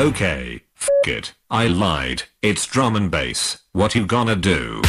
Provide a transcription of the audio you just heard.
Okay, f it. I lied. It's drum and bass. What you gonna do?